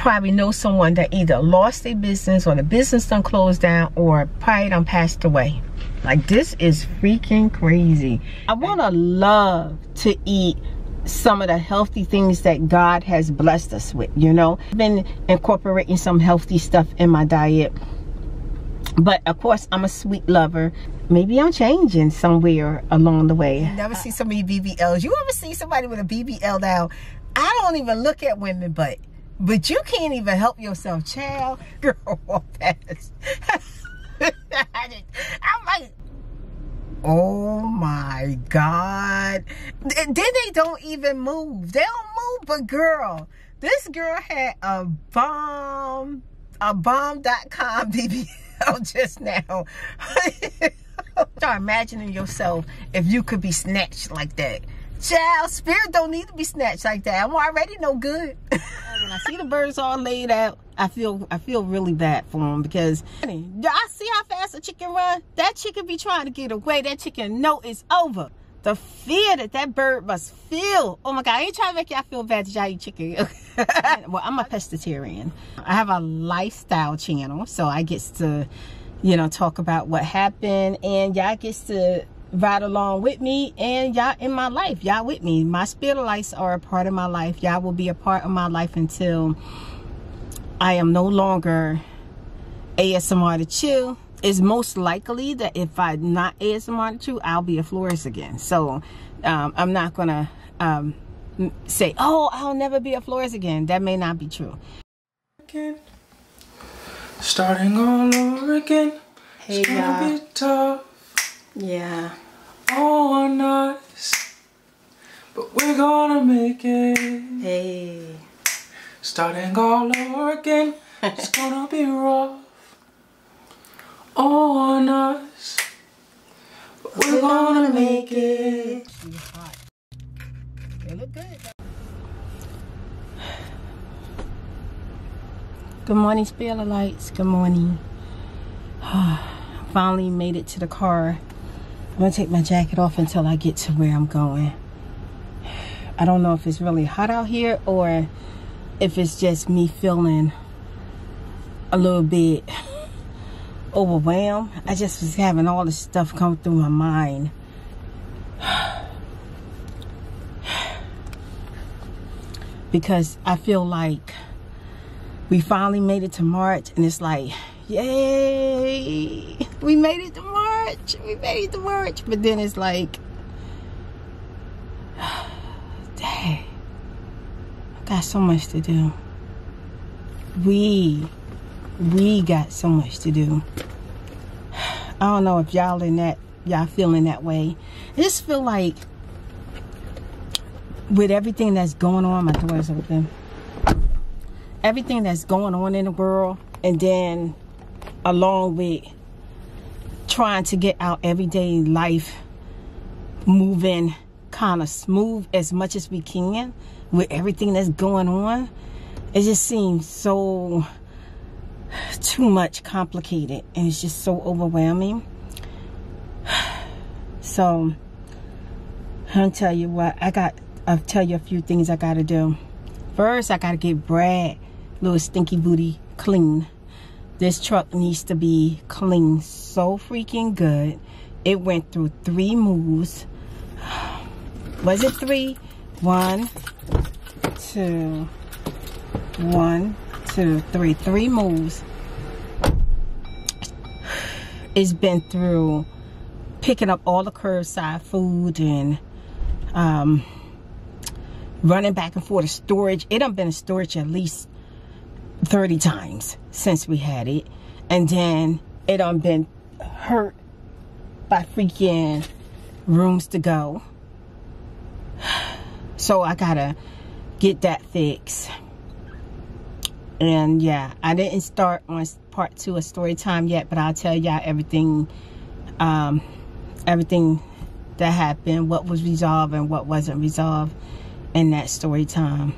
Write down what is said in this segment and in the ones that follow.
probably know someone that either lost their business or the business done closed down or probably done passed away. Like this is freaking crazy. I want to love to eat some of the healthy things that God has blessed us with, you know. I've been incorporating some healthy stuff in my diet. But of course, I'm a sweet lover. Maybe I'm changing somewhere along the way. You never see so many BBLs. You ever see somebody with a BBL now? I don't even look at women, but but you can't even help yourself, child. Girl, walk past. I'm like, oh my God. Then they don't even move. They don't move, but girl, this girl had a bomb, a bomb.com BBL just now. Start imagining yourself if you could be snatched like that. Child, spirit don't need to be snatched like that. I'm already no good. Oh, when I see the birds all laid out, I feel I feel really bad for them because I see how fast a chicken run. That chicken be trying to get away. That chicken know it's over. The fear that that bird must feel. Oh my God, I ain't trying to make y'all feel bad that y'all eat chicken. well, I'm a pescatarian. I have a lifestyle channel, so I get to, you know, talk about what happened and y'all gets to ride along with me and y'all in my life y'all with me. My spirit lights are a part of my life. Y'all will be a part of my life until i am no longer ASMR The Chew. It's most likely that if i'm not ASMR The Chew i'll be a florist again. So um, i'm not gonna um, say oh i'll never be a florist again. That may not be true. Starting all over again. Hey y'all yeah. On us. But we're gonna make it. Hey. Starting all over again. it's gonna be rough. On us. But we're, we're gonna, gonna, make it. hot. They look good. Good morning, Spirit Lights. Good morning. Finally made it to the car I'm gonna take my jacket off until I get to where I'm going. I don't know if it's really hot out here or if it's just me feeling a little bit overwhelmed. I just was having all this stuff come through my mind. because I feel like we finally made it to March and it's like, yay, we made it to March. We made it to March. But then it's like, dang, I got so much to do. We, we got so much to do. I don't know if y'all in that, y'all feeling that way. I just feel like with everything that's going on, my door's open. Everything that's going on in the world, and then along with trying to get our everyday life moving kind of smooth as much as we can with everything that's going on. It just seems so too much complicated and it's just so overwhelming. So i'll tell you what i got i'll tell you a few things i gotta do. First i gotta get brad little stinky booty clean this truck needs to be cleaned so freaking good. It went through three moves. Was it three? One, two, one, two, three. Three moves. It's been through picking up all the curbside food and um, running back and forth to storage. It done been in storage at least 30 times since we had it. And then it done been hurt by freaking rooms to go. So I gotta get that fixed. And yeah, I didn't start on part two of story time yet, but I'll tell y'all everything, um, everything that happened, what was resolved and what wasn't resolved in that story time.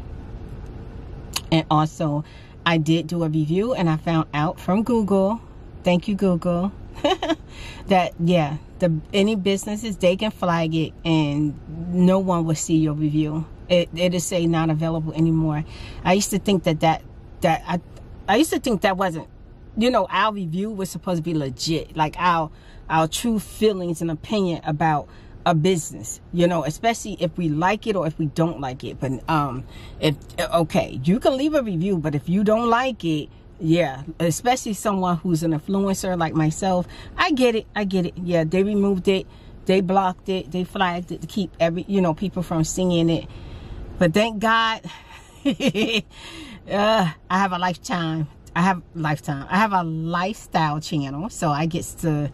And also, I did do a review and I found out from Google, thank you Google, that yeah, the any businesses they can flag it and no one will see your review. It it is say not available anymore. I used to think that that that I I used to think that wasn't you know our review was supposed to be legit, like our our true feelings and opinion about a business you know especially if we like it or if we don't like it. But um if okay you can leave a review but if you don't like it yeah especially someone who's an influencer like myself i get it i get it. Yeah they removed it they blocked it they flagged it to keep every you know people from seeing it. But thank god uh, i have a lifetime i have lifetime i have a lifestyle channel so i get to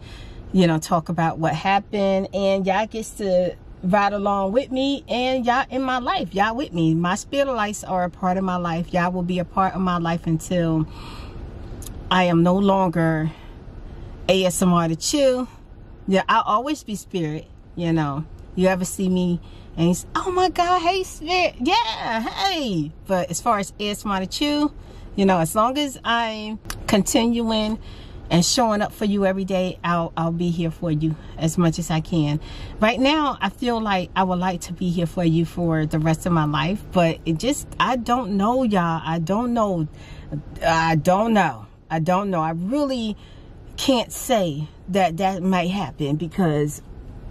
you know, talk about what happened and y'all gets to ride along with me and y'all in my life. Y'all with me. My spirit lights are a part of my life. Y'all will be a part of my life until I am no longer ASMR The Chew. Yeah, I'll always be spirit, you know. You ever see me and he's, oh my God, hey spirit. Yeah, hey. But as far as ASMR The Chew, you know, as long as I'm continuing and showing up for you every day, I'll, I'll be here for you as much as I can. Right now, I feel like I would like to be here for you for the rest of my life, but it just, I don't know, y'all. I don't know. I don't know. I don't know. I really can't say that that might happen because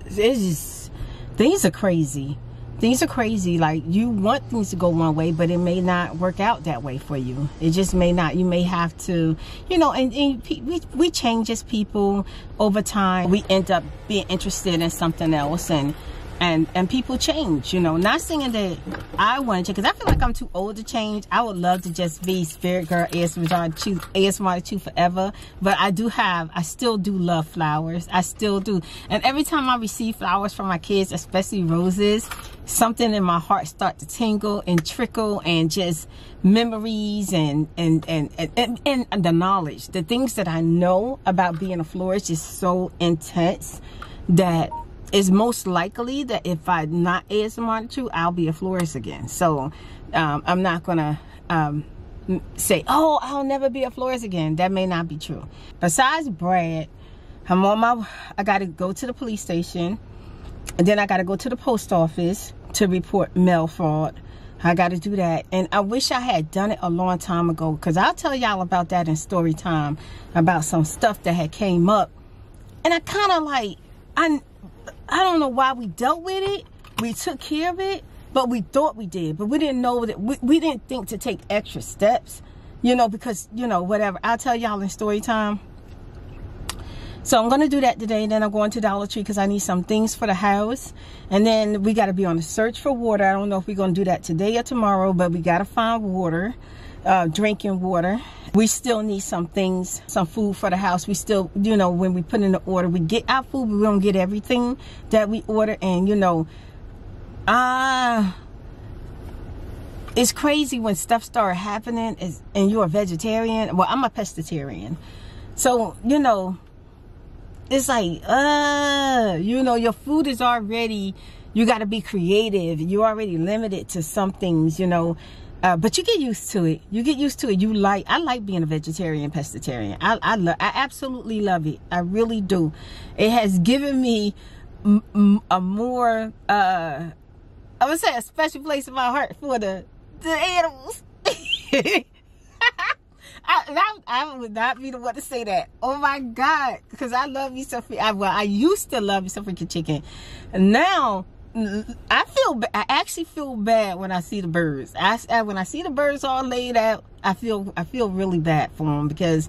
it's just, things are crazy things are crazy. Like you want things to go one way but it may not work out that way for you. It just may not. You may have to you know and, and we, we change as people over time. We end up being interested in something else and and and people change you know. Not saying that i want to change because i feel like i'm too old to change. I would love to just be spirit girl asmr two asmr two forever. But i do have i still do love flowers. I still do. And every time i receive flowers from my kids especially roses something in my heart start to tingle and trickle and just memories and and and and, and, and the knowledge. The things that i know about being a florist is so intense that it's most likely that if I'm not ASMR to, I'll be a florist again. So um, I'm not gonna um, say, oh, I'll never be a florist again. That may not be true. Besides Brad, I'm on my, I gotta go to the police station. And then I gotta go to the post office to report mail fraud. I got to do that. And I wish I had done it a long time ago because I'll tell y'all about that in story time about some stuff that had came up. And I kind of like, I, I don't know why we dealt with it. We took care of it, but we thought we did. But we didn't know that we, we didn't think to take extra steps, you know, because, you know, whatever. I'll tell y'all in story time. So I'm going to do that today. Then I'm going to Dollar Tree because I need some things for the house. And then we got to be on the search for water. I don't know if we're going to do that today or tomorrow, but we got to find water, uh, drinking water we still need some things some food for the house. We still you know when we put in the order we get our food we don't get everything that we order. And you know ah uh, it's crazy when stuff start happening. Is, and you're a vegetarian. Well i'm a pescatarian. So you know it's like uh you know your food is already you got to be creative. You're already limited to some things you know uh, but you get used to it. You get used to it. You like, I like being a vegetarian, pescatarian. I, I, love, I absolutely love it. I really do. It has given me a more, uh, I would say a special place in my heart for the, the animals. I, I, would not be the one to say that. Oh my God. Because I love you so, I, well, I used to love you so freaking chicken. Now, I feel I actually feel bad when I see the birds. I, when I see the birds all laid out, I feel I feel really bad for them because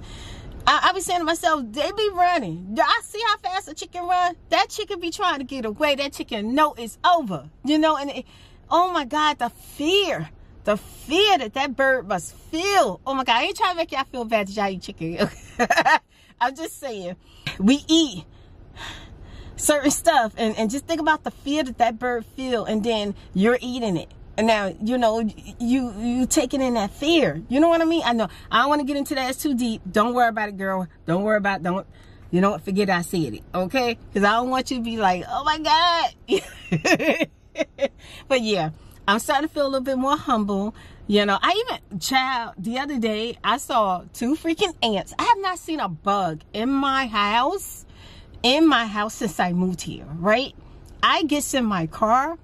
I, I be saying to myself, they be running. I see how fast a chicken run. That chicken be trying to get away. That chicken know it's over. You know, and it, oh my God, the fear, the fear that that bird must feel. Oh my God, I ain't trying to make y'all feel bad that y'all eat chicken. I'm just saying, we eat certain stuff and, and just think about the fear that that bird feel and then you're eating it. And now you know you you taking in that fear. You know what i mean? I know. I don't want to get into that. It's too deep. Don't worry about it girl. Don't worry about it. don't you what? Forget i said it. Okay? Because i don't want you to be like oh my god. But yeah i'm starting to feel a little bit more humble. You know i even child the other day i saw two freaking ants. I have not seen a bug in my house in my house since I moved here, right? I get in my car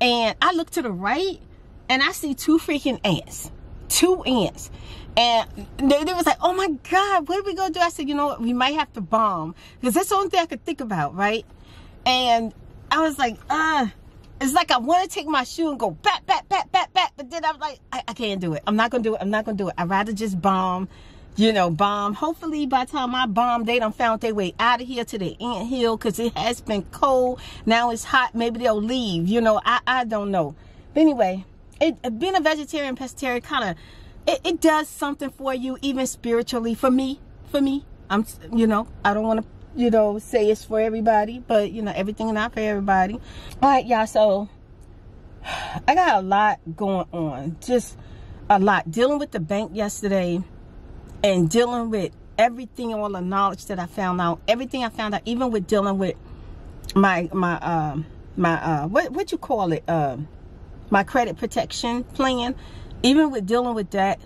and I look to the right and I see two freaking ants. Two ants. And they, they was like, oh my God, what are we gonna do? I said, you know what, we might have to bomb. Because that's the only thing I could think about, right? And I was like, uh, it's like I want to take my shoe and go back, back, back, back, back. But then I'm like, I, I can't do it. I'm not gonna do it. I'm not gonna do it. I'd rather just bomb you know, bomb. Hopefully by the time I bomb, they done found their way out of here to the ant hill because it has been cold. Now it's hot. Maybe they'll leave. You know, I, I don't know. But anyway, it, uh, being a vegetarian, pescatarian kind of, it, it does something for you, even spiritually. For me, for me, I'm, you know, I don't want to, you know, say it's for everybody, but, you know, everything not for everybody. All right, y'all, so I got a lot going on. Just a lot. Dealing with the bank yesterday and dealing with everything, all the knowledge that I found out, everything I found out, even with dealing with my, my, um, my, uh, what, what you call it, um, my credit protection plan, even with dealing with that,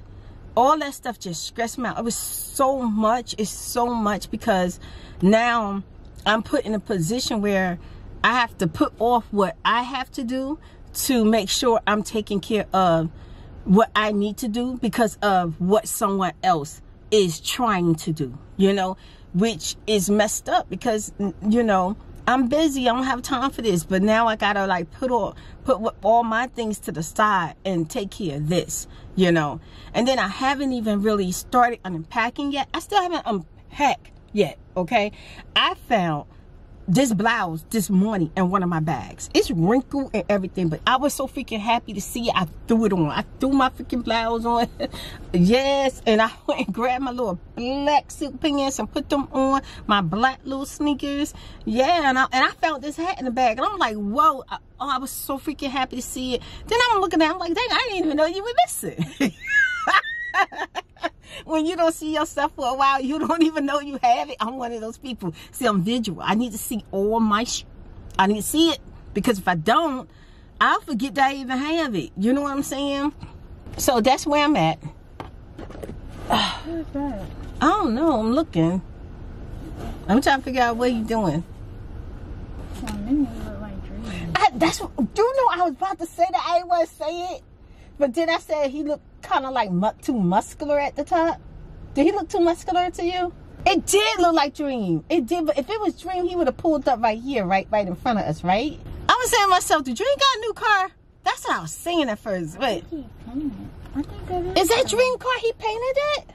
all that stuff just stressed me out. It was so much. It's so much because now I'm put in a position where I have to put off what I have to do to make sure I'm taking care of what I need to do because of what someone else is trying to do, you know, which is messed up because, you know, I'm busy. I don't have time for this. But now I gotta like put all put all my things to the side and take care of this, you know. And then I haven't even really started unpacking yet. I still haven't unpacked yet. Okay, I found this blouse this morning in one of my bags. It's wrinkled and everything, but I was so freaking happy to see it. I threw it on. I threw my freaking blouse on. yes, and I went and grabbed my little black silk pants and put them on. My black little sneakers. Yeah, and I, and I found this hat in the bag. And I'm like, whoa. I, oh, I was so freaking happy to see it. Then I'm looking at it. I'm like, dang, I didn't even know you were missing. when you don't see yourself for a while, you don't even know you have it. I'm one of those people. See, I'm visual. I need to see all my, I need to see it because if I don't, I'll forget that I even have it. You know what I'm saying? So that's where I'm at. Who's that? I don't know. I'm looking. I'm trying to figure out what you're doing. I, that's what, do you know I was about to say that. I to say it. But then I said he looked kind of like mu too muscular at the top. Did he look too muscular to you? It did look like Dream. It did, but if it was Dream, he would have pulled up right here, right, right in front of us, right? I was saying to myself, did Dream got a new car? That's what I was saying at first. Wait, I think that is. is that Dream car? He painted it?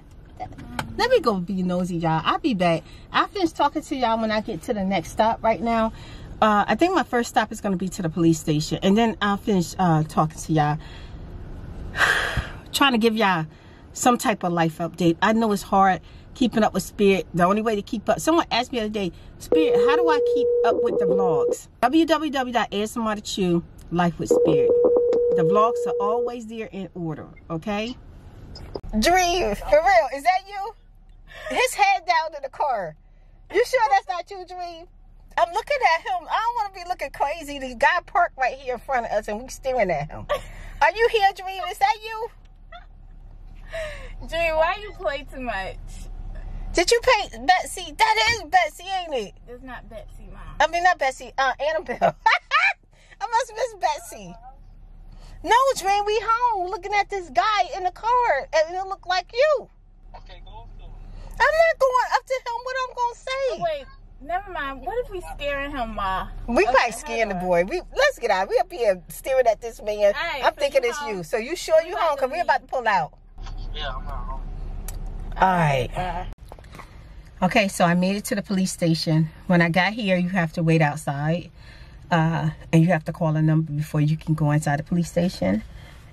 Let me go be nosy, y'all. I'll be back. I'll finish talking to y'all when I get to the next stop right now. Uh, I think my first stop is going to be to the police station. And then I'll finish uh, talking to y'all. Trying to give y'all some type of life update. I know it's hard keeping up with Spirit. The only way to keep up. Someone asked me the other day, Spirit, how do I keep up with the vlogs? www.asmr2 Life with Spirit. The vlogs are always there in order, okay? Dream, for real, is that you? His head down in the car. You sure that's not you, Dream? I'm looking at him. I don't want to be looking crazy. The guy parked right here in front of us and we staring at him. Are you here, Dream? Is that you? Dream, why you play too much? Did you paint Betsy? That is Betsy, ain't it? It's not Betsy, mom. I mean, not Betsy, uh, Annabelle. I must miss Betsy. No, Dream, we home looking at this guy in the car and it look like you. Okay, go up to him. I'm not going up to him. What I'm going to say? Wait, never mind. What if we scaring him, ma? We Okay, probably scaring the boy. We let's get out. We up here staring at this man. Alright, I'm so thinking you it's home? you. So you sure you We home? Cause we about to pull out. Yeah, I'm not home. All right. Uh, Okay, so I made it to the police station. When I got here, you have to wait outside, uh, and you have to call a number before you can go inside the police station.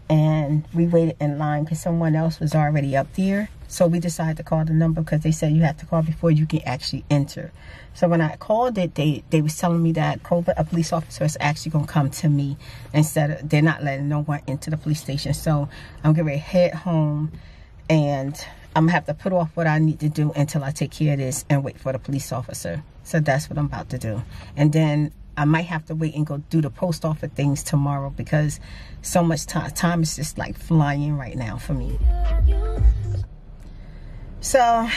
And we waited in line because someone else was already up there. So we decided to call the number because they said you have to call before you can actually enter. So when I called it, they they was telling me that COVID, a police officer is actually gonna come to me instead of they're not letting no one into the police station. So I'm gonna head home and I'm gonna have to put off what I need to do until I take care of this and wait for the police officer. So that's what I'm about to do. And then I might have to wait and go do the post office things tomorrow because so much time time is just like flying right now for me. So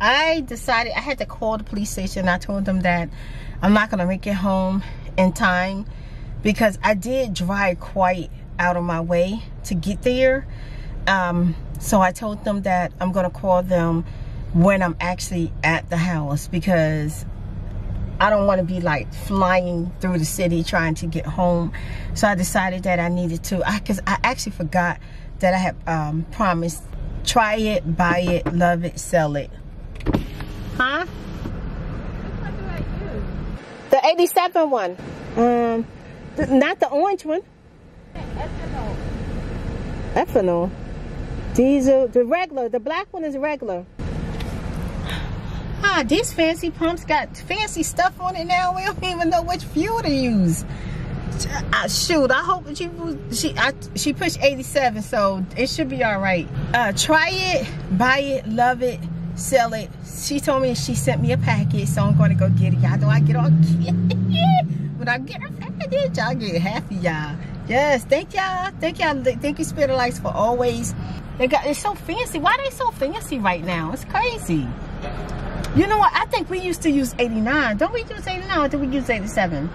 I decided I had to call the police station. I told them that I'm not gonna make it home in time because I did drive quite out of my way to get there. Um, so I told them that I'm gonna call them when I'm actually at the house because I don't want to be like flying through the city trying to get home. So I decided that I needed to, I, cause I actually forgot that I had um, promised, try it, buy it, love it, sell it. Huh? The 87 one. Um, th- not the orange one. Ethanol. Diesel, the regular, the black one is regular. Ah, these fancy pumps got fancy stuff on it now. We don't even know which fuel to use. Uh, shoot, I hope she she I, she pushed 87, so it should be all right. Uh, try it, buy it, love it, sell it. She told me she sent me a package, so I'm going to go get it. Y'all know I get all when I get a package, y'all get of y'all. Yes, thank y'all, thank y'all, thank you Spirit of Lights for always. They got it's so fancy. Why are they so fancy right now? It's crazy. You know what? I think we used to use 89. Don't we use 89 or did we use 87?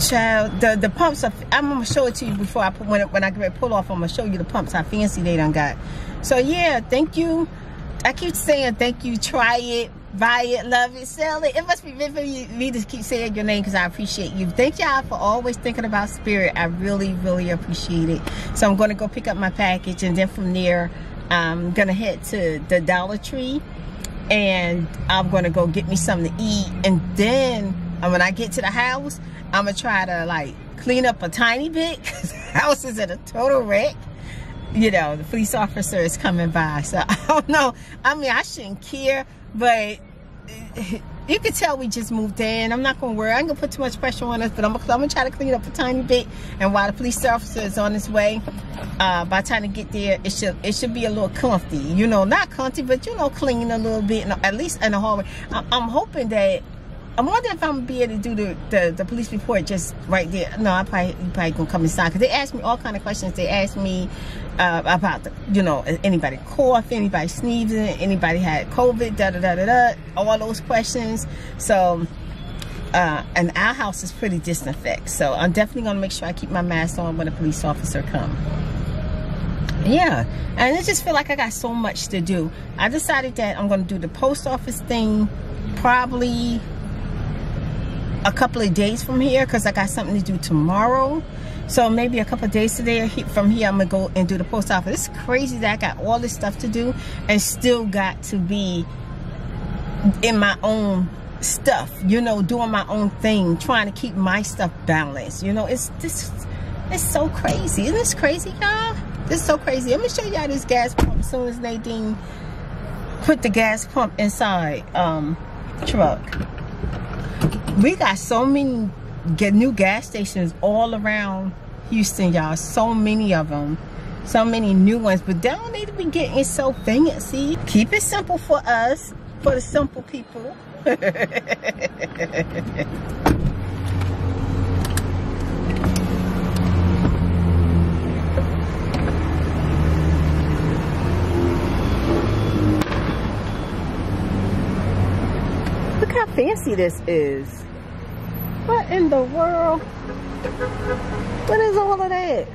Child, the, the pumps are, I'm gonna show it to you before I put, when, when I get pull off, I'm gonna show you the pumps, how fancy they done got. So yeah, thank you. I keep saying thank you, try it, buy it, love it, sell it. It must be good for me to keep saying your name because I appreciate you. Thank y'all for always thinking about spirit. I really, really appreciate it. So I'm gonna go pick up my package and then from there, I'm gonna head to the Dollar Tree and I'm gonna go get me something to eat and then when I get to the house I'm gonna try to like clean up a tiny bit because the house is in a total wreck you know the police officer is coming by so I don't know I mean I shouldn't care but you can tell we just moved in. I'm not gonna worry. I ain't gonna put too much pressure on us, but I'm, I'm gonna try to clean up a tiny bit. And while the police officer is on his way, uh, by the time to get there, it should it should be a little comfy. You know, not comfy, but you know, clean a little bit, at least in the hallway. I'm, I'm hoping that I wonder if I'm gonna be able to do the, the, the police report just right there. No, I probably probably gonna come inside because they asked me all kind of questions. They asked me uh, about the, you know anybody cough, anybody sneezing, anybody had COVID, da da da da da, all those questions. So. Uh, and our house is pretty disinfected, so I'm definitely gonna make sure I keep my mask on when a police officer come. Yeah, and I just feel like I got so much to do. I decided that I'm gonna do the post office thing probably a couple of days from here because I got something to do tomorrow. So maybe a couple of days today from here, I'm gonna go and do the post office. It's crazy that I got all this stuff to do and still got to be in my own stuff, you know, doing my own thing, trying to keep my stuff balanced. You know, it's this, it's so crazy. Isn't this crazy, y'all? This is so crazy. Let me show y'all this gas pump as soon as Nadine put the gas pump inside um, truck we got so many get new gas stations all around Houston, y'all. So many of them. So many new ones. But they don't need to be getting so fancy. Keep it simple for us. For the simple people. Look how fancy this is. What in the world? What is all of that?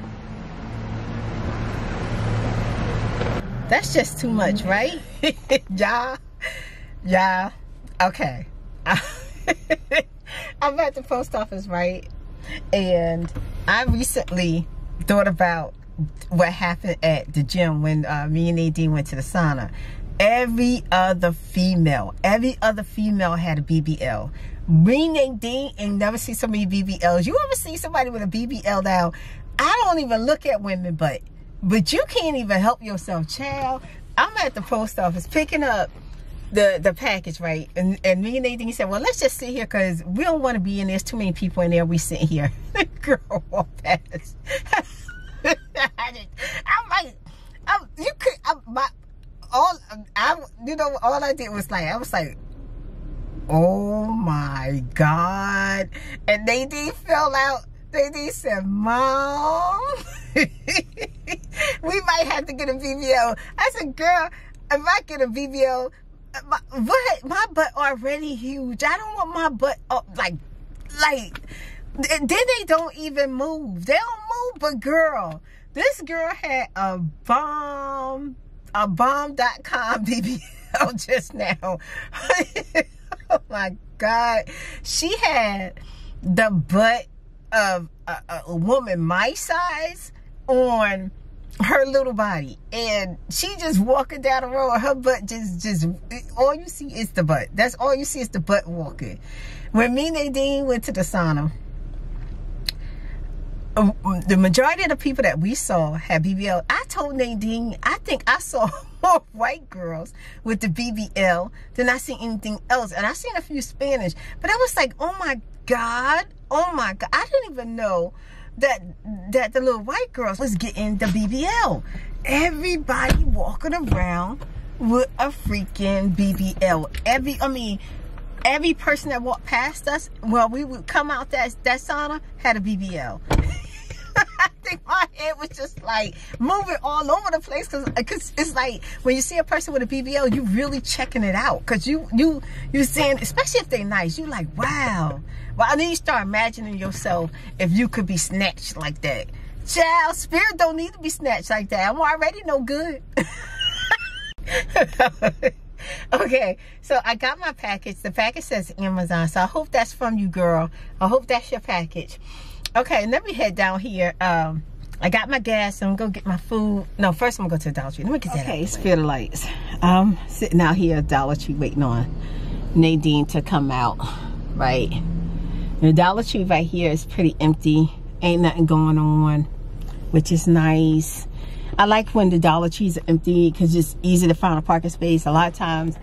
That's just too much, right? yeah. Yeah. Okay. I'm at the post office, right? And I recently thought about what happened at the gym when uh, me and Nadine went to the sauna. Every other female, every other female had a BBL. Me, Nadine, and never see so many BBLs. You ever see somebody with a BBL now? I don't even look at women, but but you can't even help yourself, child. I'm at the post office picking up the the package, right? And and me and Nadine said, well, let's just sit here because we don't want to be in. There's too many people in there. We sit here. The girl walked past. I'm like, I'm, you could, I'm, my, all, I, you know, all I did was like, I was like, oh my God. And Nadine fell out. Nadine said, Mom, we might have to get a BBL. I said, girl, if I get a BBL, my, what, my butt already huge. I don't want my butt up like, like, then they don't even move. They don't move, but girl, This girl had a bomb, a bomb.com BBL just now. oh my God. She had the butt of a, a woman my size on her little body and she just walking down the road her butt just just all you see is the butt that's all you see is the butt walking when me and Nadine went to the sauna Um, um, the majority of the people that we saw had BBL I told Nadine I think I saw more white girls with the BBL than I seen anything else and I seen a few Spanish but I was like oh my god oh my god I didn't even know that that the little white girls was getting the BBL. Everybody walking around with a freaking BBL. Every I mean every person that walked past us, well we would come out that that sauna had a BBL. I think my head was just like moving all over the place because uh, cause it's like when you see a person with a BBL, you really checking it out because you you you saying especially if they're nice, you like wow. Well, and then you start imagining yourself if you could be snatched like that. Child, spirit don't need to be snatched like that. I'm already no good. okay, so I got my package. The package says Amazon, so I hope that's from you, girl. I hope that's your package. Okay, let me head down here. Um, I got my gas. I'm gonna go get my food. No, first I'm gonna go to the Dollar Tree. Let me get that. Okay, spare the lights. I'm sitting out here at Dollar Tree waiting on Nadine to come out. Right. The Dollar Tree right here is pretty empty. Ain't nothing going on, which is nice. I like when the Dollar Trees are empty because it's easy to find a parking space. A lot of times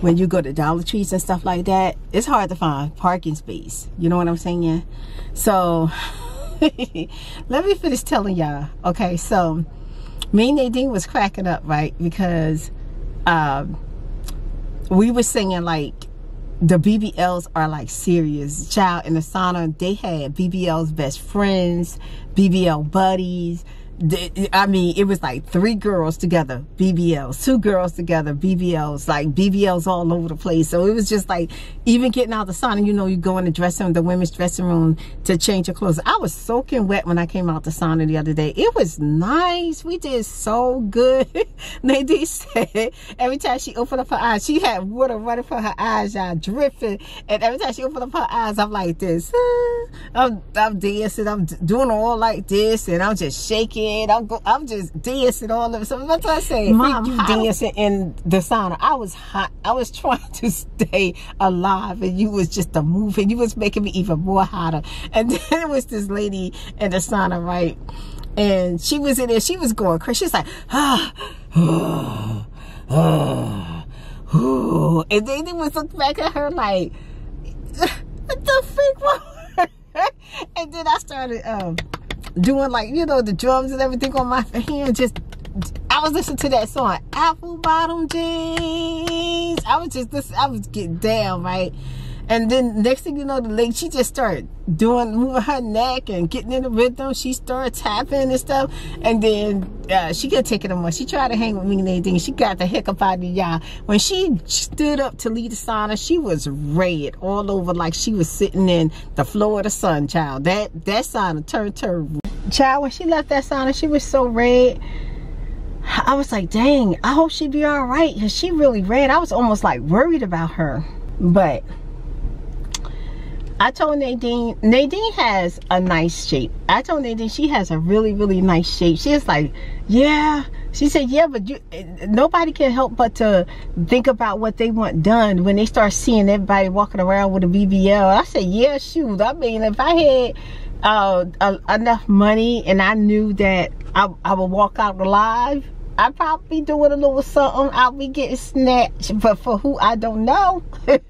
when you go to Dollar Trees and stuff like that, it's hard to find parking space. You know what I'm saying? So let me finish telling y'all. Okay, so me and Nadine was cracking up, right? Because um, we were singing like the BBLs are like serious. Child in the sauna, they had BBL's best friends, BBL buddies, I mean, it was like three girls together, BBLs, two girls together, BBLs, like BBLs all over the place. So it was just like, even getting out the sauna, you know, you go in the dressing room, the women's dressing room to change your clothes. I was soaking wet when I came out the sauna the other day. It was nice. We did so good. Nadine said every time she opened up her eyes, she had water running from her eyes, y'all dripping. And every time she opened up her eyes, I'm like this. I'm, I'm dancing. I'm doing all like this and I'm just shaking I'm go, I'm just dancing all of it. So that's what I say. Mom, you dancing in the sauna. I was hot. I was trying to stay alive, and you was just a moving. You was making me even more hotter. And then there was this lady in the sauna, right? And she was in there. She was going crazy. She's like, ah, oh, oh, oh. And then they was looking back at her like, what the freak? and then I started um doing like, you know, the drums and everything on my hand. Just, I was listening to that song, Apple Bottom Jeans. I was just listening, I was getting down, right? And then next thing you know, the lady, she just started doing, moving her neck and getting in the rhythm. She started tapping and stuff. And then uh, she couldn't take it anymore. She tried to hang with me and anything. She got the heck up out of y'all. When she stood up to lead the sauna, she was red all over like she was sitting in the floor of the sun, child. That, that sauna turned her. Child, when she left that sauna, she was so red. I was like, dang, I hope she be all right. Cause she really red. I was almost like worried about her. But I told Nadine, Nadine has a nice shape. I told Nadine she has a really, really nice shape. She She's like, yeah. She said, yeah, but you, eh, nobody can help but to think about what they want done when they start seeing everybody walking around with a BBL. I said, yeah, shoot. I mean, if I had uh, uh, enough money and I knew that I, I would walk out alive, I'd probably be doing a little something. I'll be getting snatched, but for who I don't know.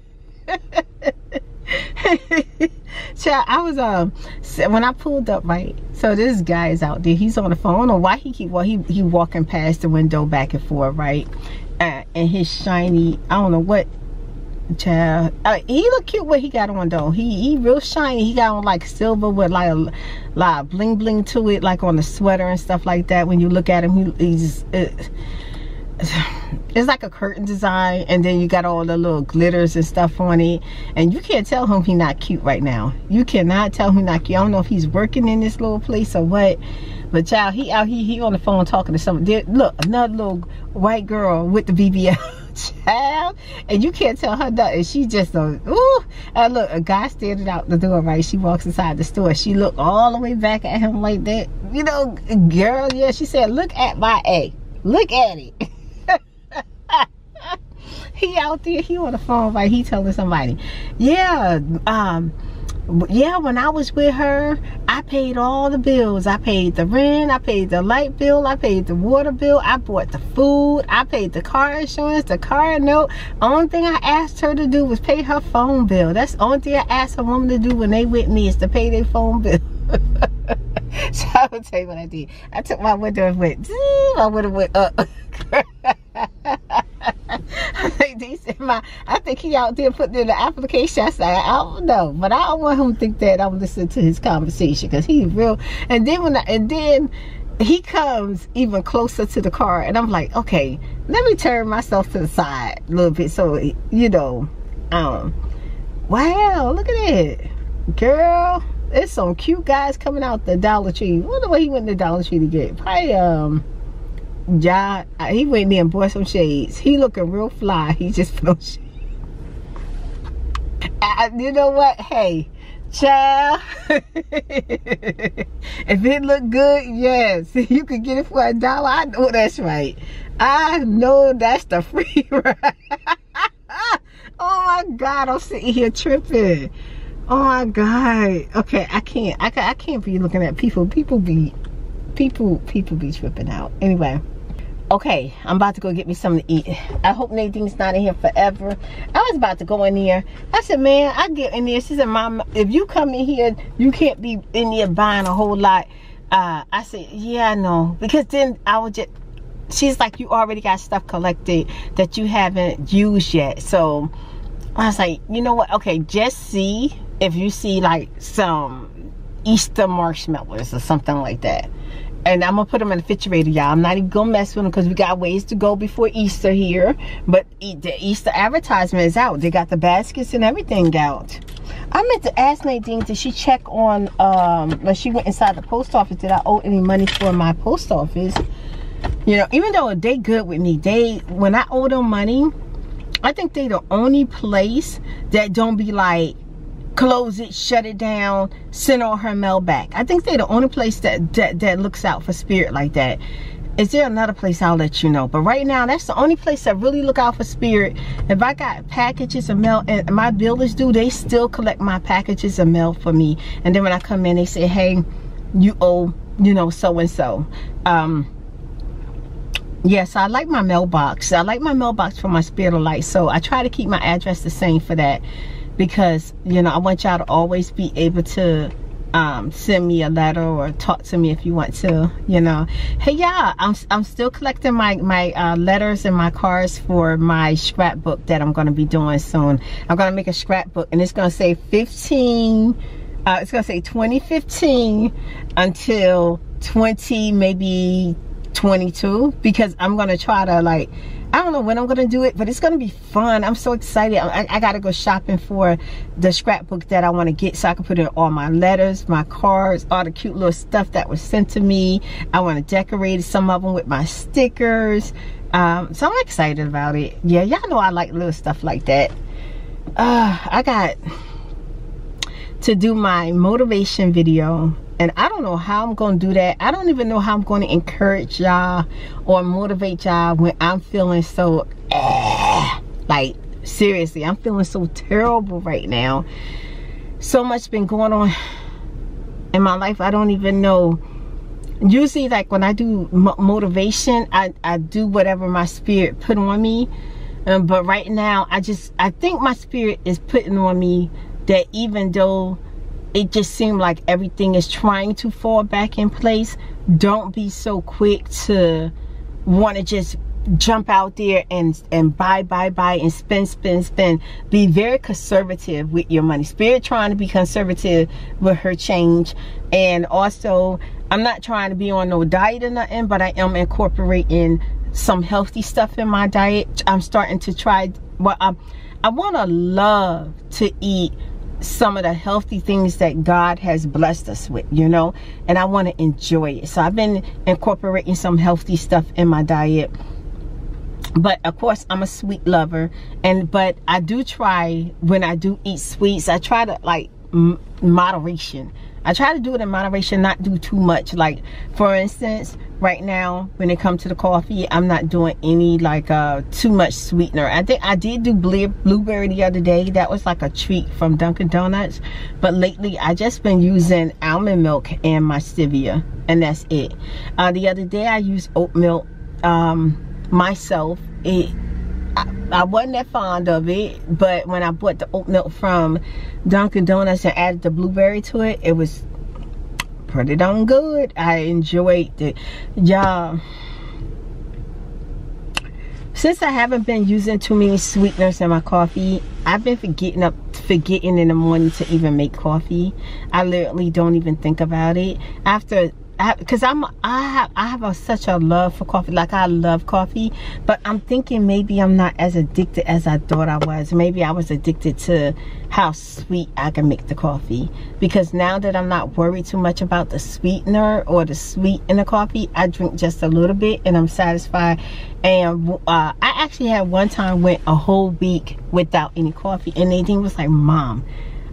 so I was um when I pulled up right. So this guy is out there. He's on the phone. Know why he keep well he he walking past the window back and forth right, uh, and his shiny I don't know what child. Uh, he look cute what he got on though. He he real shiny. He got on like silver with like a lot of bling bling to it, like on the sweater and stuff like that. When you look at him, he, he's. Uh, it's like a curtain design and then you got all the little glitters and stuff on it and you can't tell him he's not cute right now you cannot tell him not cute i don't know if he's working in this little place or what but child he out here he on the phone talking to someone there, look another little white girl with the bbl child. And you can't tell her nothing. She just a ooh. And look a guy standing out the door right? She walks inside the store. She looked all the way back at him like that. You know girl yeah she said look at my a. Look at it. He out there, he on the phone, right? he telling somebody, yeah, um, yeah, when I was with her, I paid all the bills. I paid the rent, I paid the light bill, I paid the water bill, I bought the food, I paid the car insurance, the car note. Only thing I asked her to do was pay her phone bill. That's the only thing I asked a woman to do when they with me is to pay their phone bill. so I will tell you what I did. I took my window and went, my window went up. I think my I think he out there putting in the application. I said, I don't know. But I don't want him to think that I'm listening to his conversation because he's real and then when I, and then he comes even closer to the car and I'm like, okay, let me turn myself to the side a little bit so you know, um wow, look at it. Girl, there's some cute guys coming out the Dollar Tree. Wonder what he went to Dollar Tree to get. Probably um John, he went there and bought some shades. He looking real fly. He just put on shades. You know what? Hey, child. if it look good, yes. You can get it for a dollar. I know that's right. I know that's the free ride. oh my God, I'm sitting here tripping. Oh my God. Okay, I can't. I, I can't be looking at people. People be, people, people be tripping out. Anyway okay i'm about to go get me something to eat. I hope nadine's not in here forever. I was about to go in here i said man i get in there. She said mom if you come in here you can't be in there buying a whole lot. Uh, i said yeah i know. Because then i would just she's like you already got stuff collected that you haven't used yet. So i was like you know what? Okay just see if you see like some easter marshmallows or something like that and I'm gonna put them in the refrigerator, y'all. I'm not even gonna mess with them because we got ways to go before Easter here. But the Easter advertisement is out. They got the baskets and everything out. I meant to ask Nadine, did she check on, um, when she went inside the post office, did I owe any money for my post office? You know, even though they good with me, they, when I owe them money, I think they the only place that don't be like, close it, shut it down, send all her mail back. I think they're the only place that, that, that looks out for spirit like that. Is there another place I'll let you know? But right now, that's the only place that really look out for spirit. If I got packages of mail and my bill do, they still collect my packages of mail for me. And then when I come in, they say, hey, you owe, you know, so-and-so. Um, yes, I like my mailbox. I like my mailbox for my spirit of light. So I try to keep my address the same for that because you know I want y'all to always be able to um, send me a letter or talk to me if you want to you know. Hey yeah I'm, I'm still collecting my my uh, letters and my cards for my scrapbook that I'm going to be doing soon. I'm going to make a scrapbook and it's going to say 15 uh, it's going to say 2015 until 20 maybe 22 because I'm to try to like I don't know when I'm gonna do it, but it's gonna be fun. I'm so excited. I, I gotta go shopping for the scrapbook that I wanna get so I can put in all my letters, my cards, all the cute little stuff that was sent to me. I wanna decorate some of them with my stickers. Um, so I'm excited about it. Yeah, y'all know I like little stuff like that. Uh, I got to do my motivation video and I don't know how I'm to do that. I don't even know how I'm to encourage y'all or motivate y'all when I'm feeling so, eh, like, seriously, I'm feeling so terrible right now. So much been going on in my life, I don't even know. Usually, like, when I do motivation, I, I do whatever my spirit put on me. Um, but right now, I just, I think my spirit is putting on me that even though it just seemed like everything is trying to fall back in place. Don't be so quick to want to just jump out there and and buy buy buy and spend spend spend. Be very conservative with your money. Spirit trying to be conservative with her change. And also i'm not trying to be on no diet or nothing but i am incorporating some healthy stuff in my diet. I'm starting to try, well, I, I want to love to eat some of the healthy things that God has blessed us with, you know, and I want to enjoy it. So I've been incorporating some healthy stuff in my diet. But of course, I'm a sweet lover, and but I do try when I do eat sweets, I try to like moderation. I try to do it in moderation, not do too much. Like, for instance, right now, when it comes to the coffee, I'm not doing any, like, uh, too much sweetener. I think I did do blueberry the other day. That was like a treat from Dunkin' Donuts. But lately, I just been using almond milk and my stevia, and that's it. Uh, the other day, I used oat milk um, myself. It I, I, wasn't that fond of it, but when I bought the oat milk from Dunkin' Donuts and added the blueberry to it, it was pretty darn good. I enjoyed it. Y'all, since I haven't been using too many sweeteners in my coffee, I've been forgetting up forgetting in the morning to even make coffee. I literally don't even think about it. After because I'm I have I have a, such a love for coffee. Like I love coffee but I'm thinking maybe I'm not as addicted as I thought I was. Maybe I was addicted to how sweet I can make the coffee. Because now that I'm not worried too much about the sweetener or the sweet in the coffee I drink just a little bit and I'm satisfied. And uh, I actually had one time went a whole week without any coffee and Nadine was like mom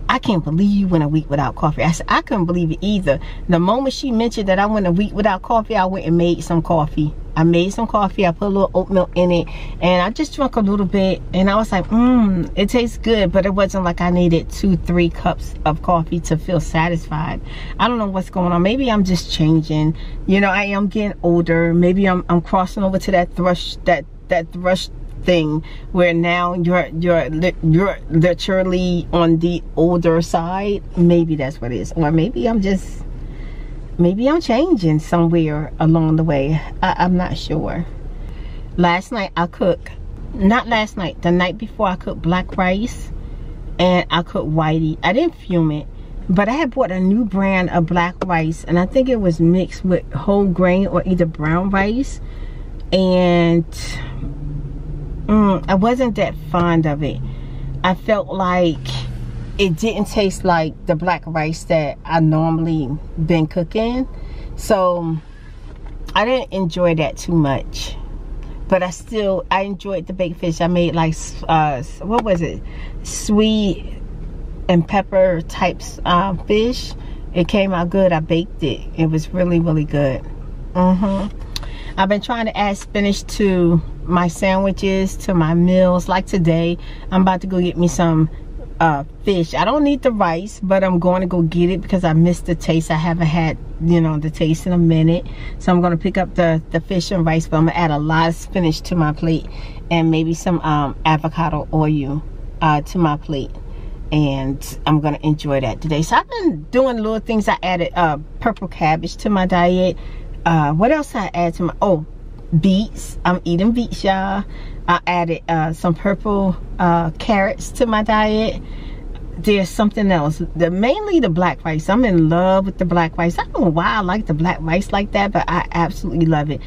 I can't believe you went a week without coffee. I said, I couldn't believe it either. The moment she mentioned that I went a week without coffee, I went and made some coffee. I made some coffee. I put a little oat milk in it. And I just drank a little bit. And I was like, mmm, it tastes good. But it wasn't like I needed two, three cups of coffee to feel satisfied. I don't know what's going on. Maybe I'm just changing. You know, I am getting older. Maybe I'm, I'm crossing over to that thrush, that, that thrush thing where now you're you're you're literally on the older side. Maybe that's what it is. Or maybe i'm just maybe i'm changing somewhere along the way. I, i'm not sure. Last night i cooked not last night the night before i cooked black rice and i cooked whitey. I didn't fume it but I had bought a new brand of black rice and I think it was mixed with whole grain or either brown rice and mm, I wasn't that fond of it. I felt like it didn't taste like the black rice that I normally been cooking. So I didn't enjoy that too much. But I still, I enjoyed the baked fish. I made like, uh, what was it? Sweet and pepper types uh, fish. It came out good. I baked it. It was really, really good. Mm-hmm. I've been trying to add spinach to my sandwiches, to my meals. Like today, I'm about to go get me some uh, fish. I don't need the rice, but I'm going to go get it because I missed the taste. I haven't had, you know, the taste in a minute. So I'm going to pick up the, the fish and rice, but I'm going to add a lot of spinach to my plate and maybe some um, avocado oil uh, to my plate. And I'm going to enjoy that today. So I've been doing little things. I added uh, purple cabbage to my diet uh, what else I add to my, oh, beets. I'm eating beets, y'all. I added uh, some purple uh, carrots to my diet. There's something else. The Mainly the black rice. I'm in love with the black rice. I don't know why I like the black rice like that, but I absolutely love it.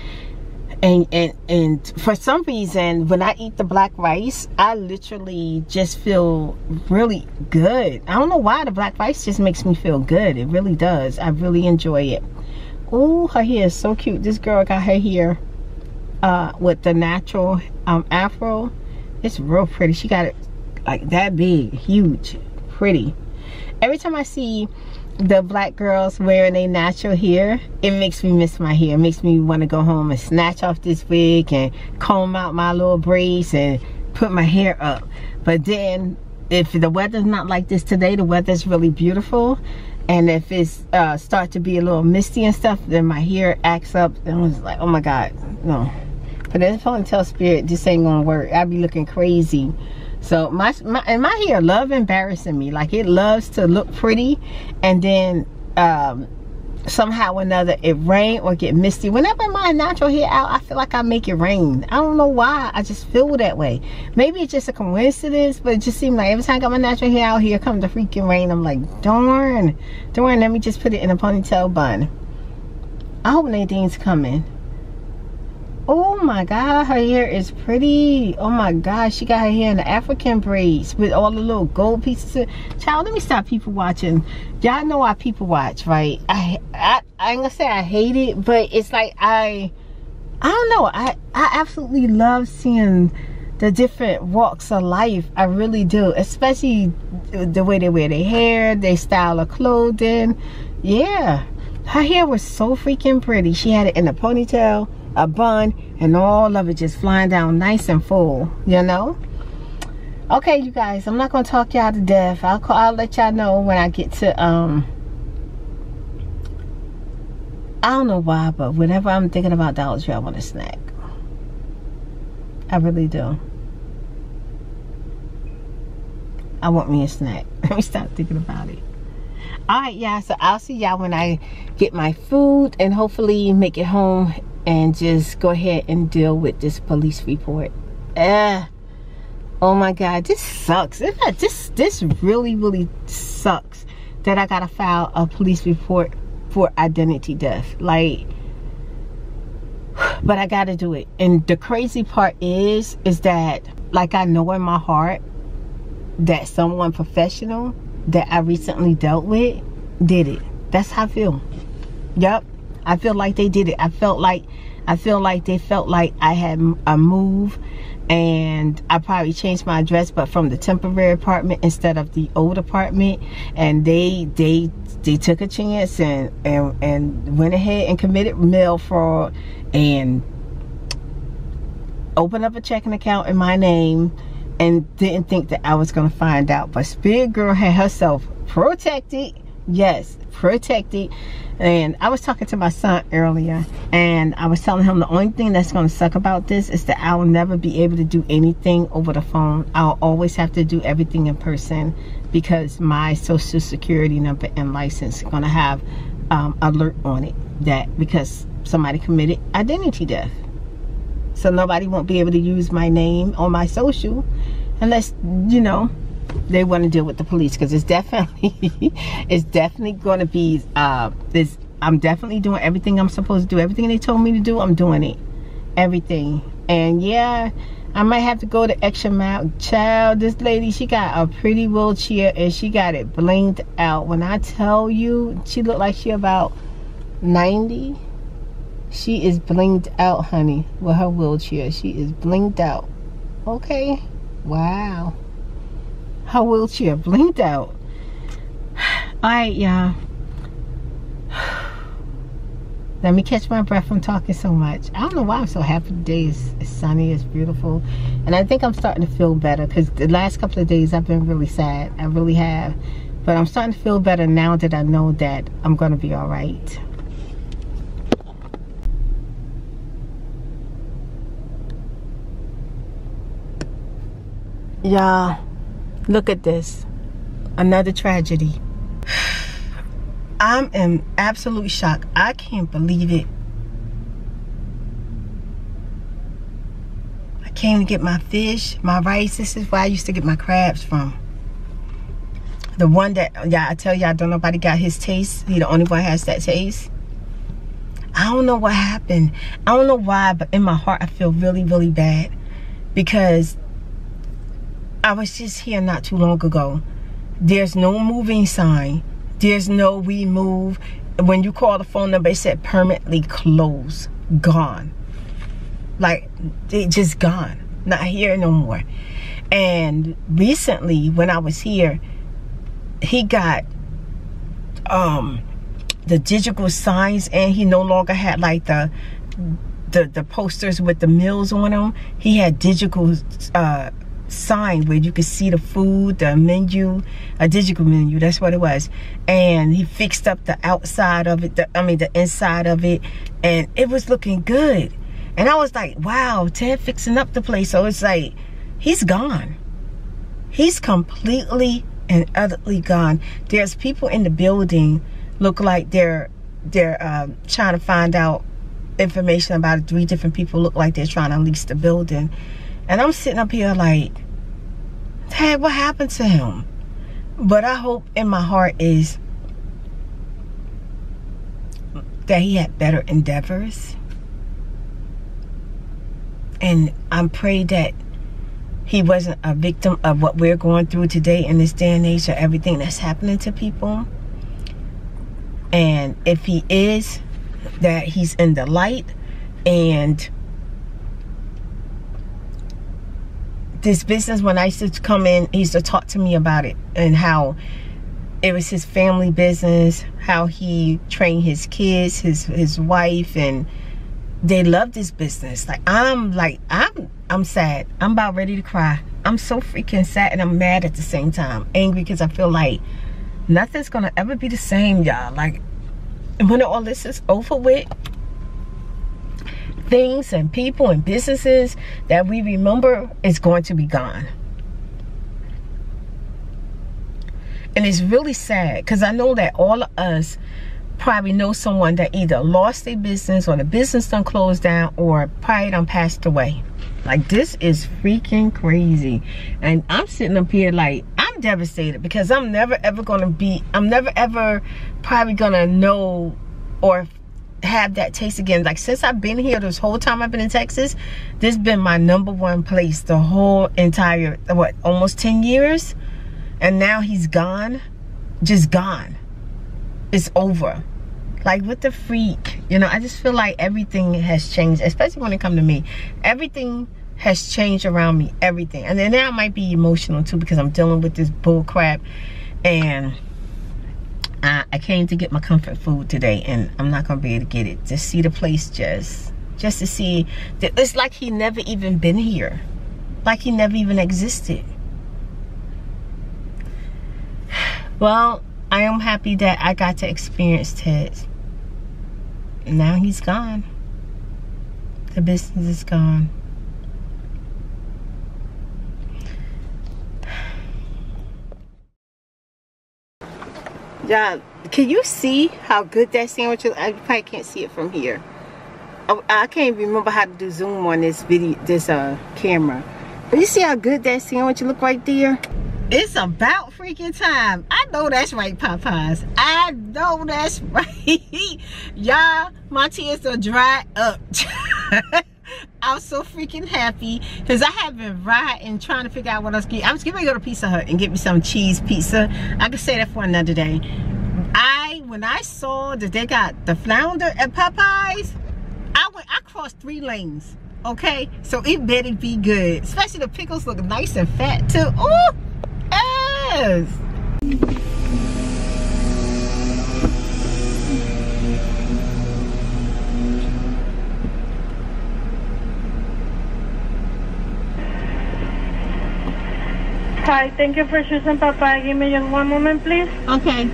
And, and, and for some reason, when I eat the black rice, I literally just feel really good. I don't know why the black rice just makes me feel good. It really does. I really enjoy it. Oh, her hair is so cute. This girl got her hair uh, with the natural um, afro. It's real pretty. She got it like that big, huge, pretty. Every time I see the black girls wearing a natural hair, it makes me miss my hair. It makes me want to go home and snatch off this wig and comb out my little braids and put my hair up. But then if the weather's not like this today, the weather's really beautiful and if it's uh, start to be a little misty and stuff then my hair acts up and I was like oh my god no but if I tell spirit this ain't gonna work. I'd be looking crazy. So my, my and my hair love embarrassing me. Like it loves to look pretty and then um, somehow or another it rain or get misty. Whenever my natural hair out i feel like i make it rain. I don't know why. I just feel that way. Maybe it's just a coincidence but it just seems like every time i got my natural hair out here comes the freaking rain i'm like darn darn let me just put it in a ponytail bun. I hope nadine's coming Oh my god, her hair is pretty. Oh my god, she got her hair in the African braids with all the little gold pieces. Child, let me stop people watching. Y'all know why people watch, right? I, I I ain't gonna say I hate it, but it's like I I don't know. I I absolutely love seeing the different walks of life. I really do, especially the way they wear their hair, their style of clothing. Yeah, her hair was so freaking pretty. She had it in a ponytail a bun and all of it just flying down nice and full you know? Okay you guys i'm not gonna talk y'all to death. I'll call i'll let y'all know when i get to um i don't know why but whenever i'm thinking about dollar tree i want a snack. I really do. I want me a snack. Let me stop thinking about it. All right yeah so i'll see y'all when i get my food and hopefully make it home and just go ahead and deal with this police report. Uh, oh my God, this sucks. This, this really, really sucks that I gotta file a police report for identity theft. Like, but I gotta do it. And the crazy part is, is that like I know in my heart that someone professional that I recently dealt with did it. That's how I feel. Yep. I feel like they did it. I felt like I feel like they felt like I had a move and I probably changed my address but from the temporary apartment instead of the old apartment. And they they they took a chance and and, and went ahead and committed mail fraud and opened up a checking account in my name and didn't think that I was going to find out. But Spirit Girl had herself protected. Yes protected and I was talking to my son earlier and I was telling him the only thing that's going to suck about this is that I will never be able to do anything over the phone. I'll always have to do everything in person because my social security number and license are going to have um, alert on it that because somebody committed identity theft. So nobody won't be able to use my name on my social unless, you know, they want to deal with the police because it's definitely it's definitely going to be uh this i'm definitely doing everything i'm supposed to do. Everything they told me to do i'm doing it. Everything. And yeah i might have to go the extra mile. Child this lady she got a pretty wheelchair and she got it blinked out. When i tell you she looked like she about 90 she is blinked out honey with her wheelchair. She is blinked out. Okay? Wow her wheelchair blinked out. I, y'all. Let me catch my breath from talking so much. I don't know why I'm so happy today. It's, it's sunny, it's beautiful. And I think I'm starting to feel better because the last couple of days I've been really sad. I really have. But I'm starting to feel better now that I know that I'm going to be alright. Y'all Look at this. Another tragedy. I'm in absolute shock. I can't believe it. I came to get my fish, my rice. This is where I used to get my crabs from. The one that, yeah, I tell y'all, don't nobody got his taste. He the only one has that taste. I don't know what happened. I don't know why, but in my heart, I feel really, really bad. Because I was just here not too long ago. There's no moving sign. There's no we move. When you call the phone number, it said permanently closed, gone. Like, it just gone. Not here no more. And recently, when I was here, he got um the digital signs and he no longer had like the the the posters with the mills on them. He had digital uh sign where you could see the food, the menu, a digital menu, that's what it was. And he fixed up the outside of it, the, I mean the inside of it, and it was looking good. And I was like, wow, Ted fixing up the place. So it's like, he's gone. He's completely and utterly gone. There's people in the building look like they're they're um, trying to find out information about it. Three different people look like they're trying to lease the building. And I'm sitting up here like, Tag, what happened to him? But I hope in my heart is that he had better endeavors. and I'm praying that he wasn't a victim of what we're going through today in this day and age of everything that's happening to people. And if he is, that he's in the light and this business when I used to come in, he used to talk to me about it and how it was his family business, how he trained his kids, his his wife, and they love this business. Like I'm like I'm I'm sad. I'm about ready to cry. I'm so freaking sad and I'm mad at the same time. Angry because I feel like nothing's gonna ever be the same, y'all. Like when all this is over with, things and people and businesses that we remember is going to be gone. And it's really sad because I know that all of us probably know someone that either lost their business or the business done closed down or probably done passed away. Like this is freaking crazy. And I'm sitting up here like I'm devastated because I'm never ever gonna be I'm never ever probably gonna know or have that taste again. Like since I've been here this whole time I've been in Texas, this been my number one place the whole entire what almost 10 years? And now he's gone just gone. It's over. Like what the freak? You know i just feel like everything has changed especially when it come to me. Everything has changed around me everything. And then now i might be emotional too because i'm dealing with this bull crap and I, I came to get my comfort food today and i'm not gonna be able to get it to see the place just just to see that it's like he never even been here like he never even existed well, I am happy that I got to experience Ted. Now he's gone. The business is gone. Yeah, can you see how good that sandwich is? I probably can't see it from here. I, I can't remember how to do zoom on this video, this uh camera. But you see how good that sandwich look right there? It's about freaking time. I know that's right, Popeyes. I know that's right. Y'all, my tears are dry up. I'm so freaking happy because I have been riding trying to figure out what else to get. I was getting ready to go to Pizza Hut and get me some cheese pizza. I could say that for another day. I when I saw that they got the flounder at Popeyes, I went I crossed three lanes. Okay, so it better be good. Especially the pickles look nice and fat too. Oh, Yes. Hi, thank you for choosing Papa. Give me just one moment, please. Okay.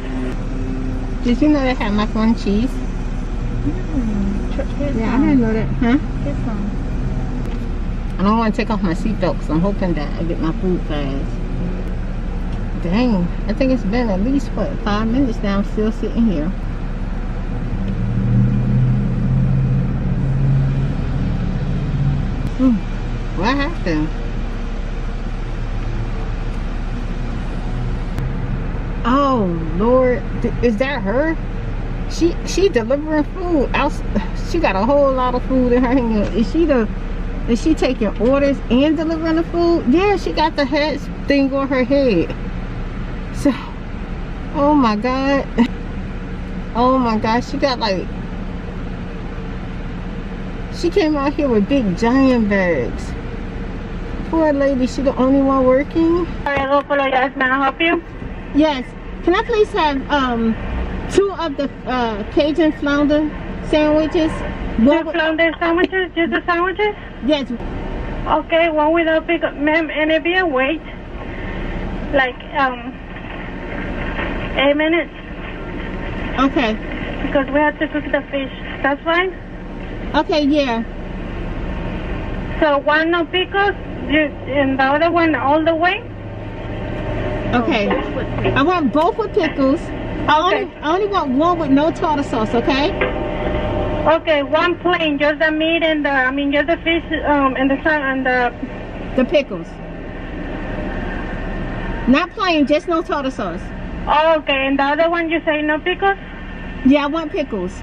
Did you know they have macaroni and cheese? Get Yeah, I didn't know that. Huh? I don't want to take off my seatbelt because I'm hoping that I get my food fast. Dang, I think it's been at least, what, five minutes now I'm still sitting here. Hmm, what happened? Oh, Lord, is that her? She she delivering food. Out, she got a whole lot of food in her hand. Is she the is she taking orders and delivering the food? Yeah, she got the head thing on her head. So, oh my God. Oh my God, she got like, she came out here with big giant bags. Poor lady, she the only one working? I do apologize. May I help you? Yes. Can I please have um two of the uh, Cajun flounder sandwiches? The One with, flounder sandwiches? Just the sandwiches? yes. Okay, one without pickle. Ma'am, and it be a wait. Like, um, eight minutes. Okay. Because we have to cook the fish. That's fine? Okay, yeah. So one no pickles, you, and the other one all the way? Okay. I want both with pickles. I only, I only want one with no tartar sauce, okay? Okay, one plain, just the meat and the, I mean, just the fish, um, and the, and the, The pickles. Not plain, just no tartar sauce. oh, okay, and the other one you say no pickles? Yeah, I want pickles.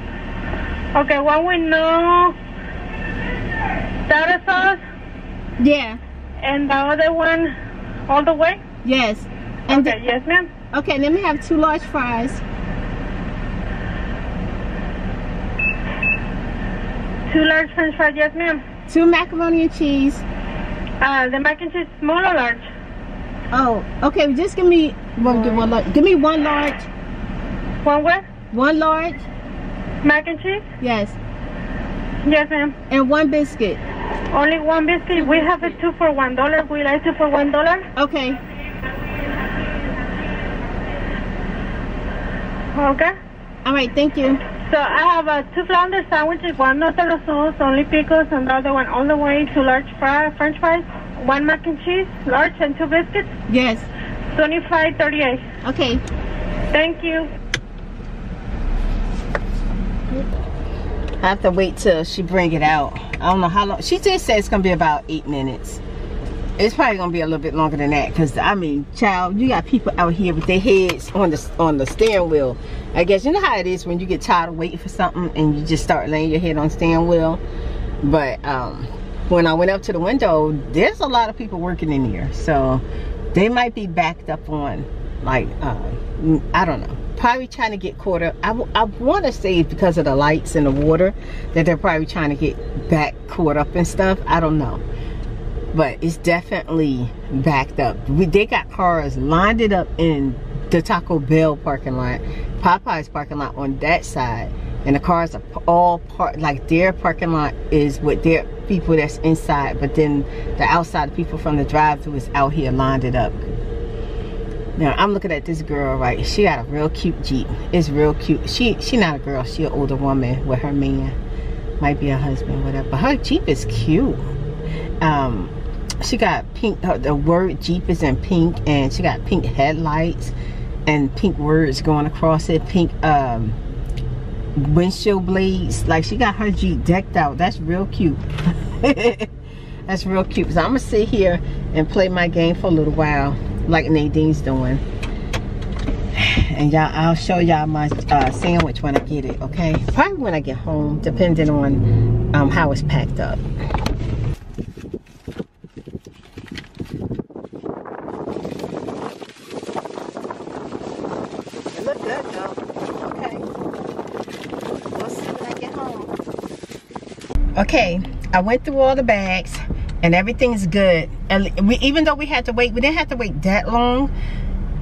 Okay, one with no tartar sauce Yeah. And the other one all the way? Yes. And Okay, yes, ma'am. okay, let me have two large fries. Two large french fries, yes, ma'am. Two macaroni and cheese. Uh, the mac and cheese, small or large? Oh, okay. Just give me one. Give one large. Give me one large. One what? One large. Mac and cheese? Yes. Yes, ma'am. And one biscuit. Only one biscuit. We have it two for one dollar. We like two for one dollar. Okay. Okay. All right. Thank you. So I have uh, two flounder sandwiches, one no taco sauce, only pickles, and the other one all the way, two large fry, french fries, one mac and cheese, large, and two biscuits, Yes. twenty-five thirty-eight. Okay. Thank you. I have to wait till she bring it out. I don't know how long. She just said it's gonna be about eight minutes. It's probably gonna be a little bit longer than that, cause I mean, child, you got people out here with their heads on the on the steering wheel. I guess you know how it is when you get tired of waiting for something and you just start laying your head on steering wheel. But um, when I went up to the window, there's a lot of people working in here, so they might be backed up on like uh, I don't know probably trying to get caught up I, I want to say because of the lights and the water that they're probably trying to get back caught up and stuff I don't know but it's definitely backed up. We, they got cars lined it up in the Taco Bell parking lot Popeye's parking lot on that side. And the cars are all part like their parking lot is with their people that's inside but then the outside people from the drive-through is out here lined it up. Now I'm looking at this girl right she got a real cute Jeep. It's real cute. She she not a girl. She an older woman with her man. Might be a husband whatever. But her Jeep is cute um she got pink the word Jeep is in pink and she got pink headlights and pink words going across it pink um windshield blades. Like she got her Jeep decked out. That's real cute. That's real cute. So I'm gonna sit here and play my game for a little while like Nadine's doing. And y'all I'll show y'all my uh, sandwich when I get it okay? Probably when I get home depending on um, how it's packed up it look good though okay we'll see when I get home okay I went through all the bags and everything's good. And we even though we had to wait we didn't have to wait that long.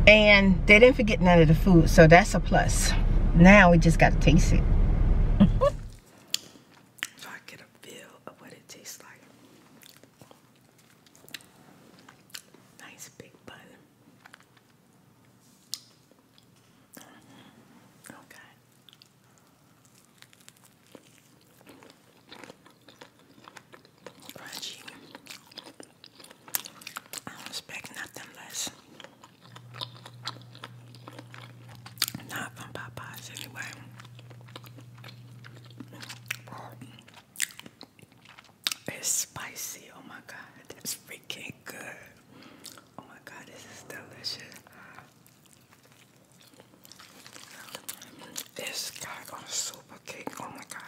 And they didn't forget none of the food so that's a plus. Now we just got to taste it So I get a feel of what it tastes like. Nice big bun. Okay. Crunchy. I don't expect nothing less. Not from Popeyes anyway. It's spicy. Oh my god, that's freaking good. Oh my god, this is delicious. It's got a super cake. Oh my god.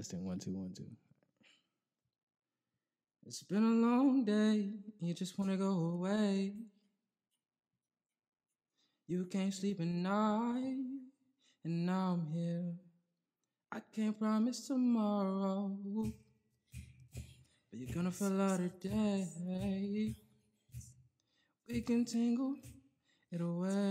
Testing one two one two. It's been a long day. You just wanna go away. You can't sleep at night, and now I'm here. I can't promise tomorrow, but you're gonna feel out today. We can tangle it away.